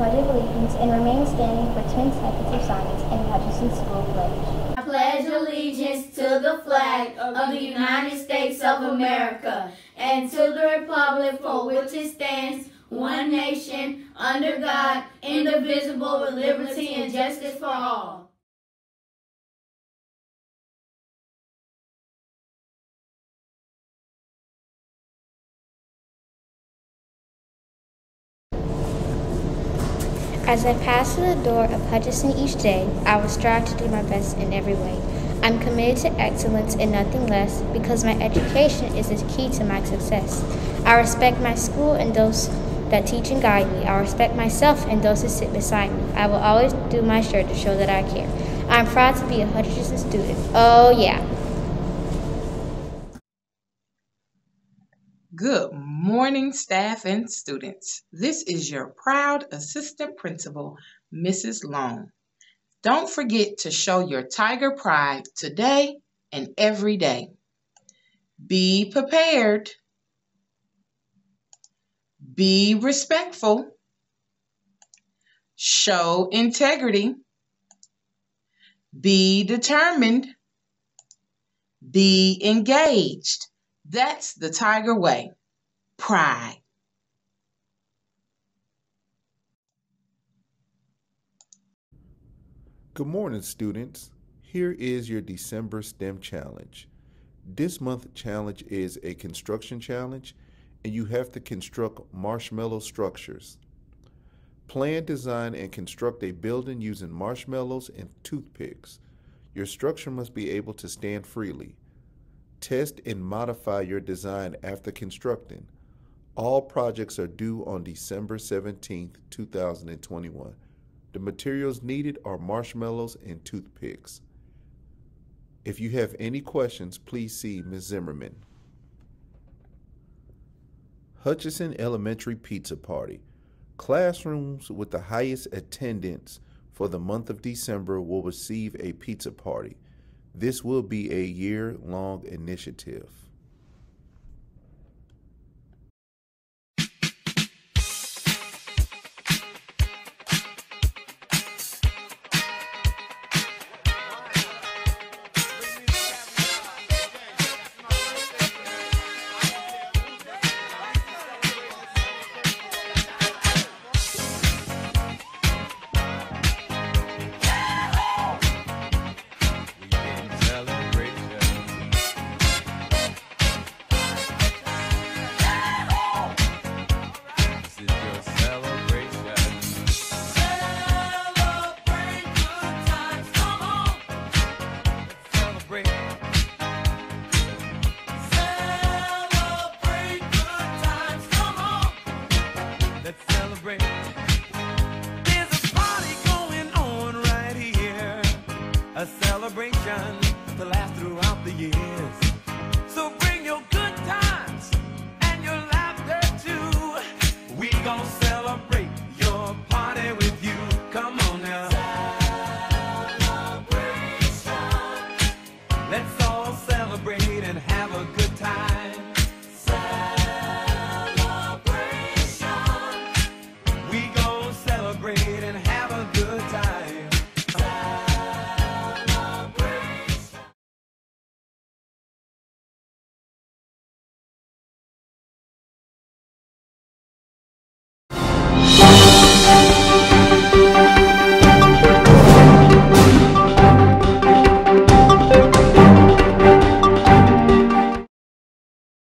Pledge of Allegiance and remain standing for 10 seconds of silence in Hutchinson School Pledge? I pledge allegiance to the flag of the United States of America and to the republic for which it stands, one nation, under God, indivisible, with liberty and justice for all. As I pass through the door of Hutchinson each day, I will strive to do my best in every way. I'm committed to excellence and nothing less because my education is the key to my success. I respect my school and those that teach and guide me. I respect myself and those who sit beside me. I will always do my share to show that I care. I'm proud to be a Hutchinson student. Oh, yeah. Good morning, staff and students. This is your proud assistant principal, Mrs. Long. Don't forget to show your tiger pride today and every day. Be prepared. Be respectful. Show integrity. Be determined. Be engaged. That's the Tiger way. Pride. Good morning, students. Here is your December STEM challenge. This month challenge is a construction challenge, and you have to construct marshmallow structures. Plan, design, and construct a building using marshmallows and toothpicks. Your structure must be able to stand freely. Test and modify your design after constructing. All projects are due on December 17, 2021. The materials needed are marshmallows and toothpicks. If you have any questions, please see Ms. Zimmerman. Hutchinson Elementary Pizza Party. Classrooms with the highest attendance for the month of December will receive a pizza party. This will be a year long initiative. generation to last throughout the years. So bring your good times and your laughter too. We gon' celebrate your party with you. Come on now. Celebration. Let's all celebrate and have a good time.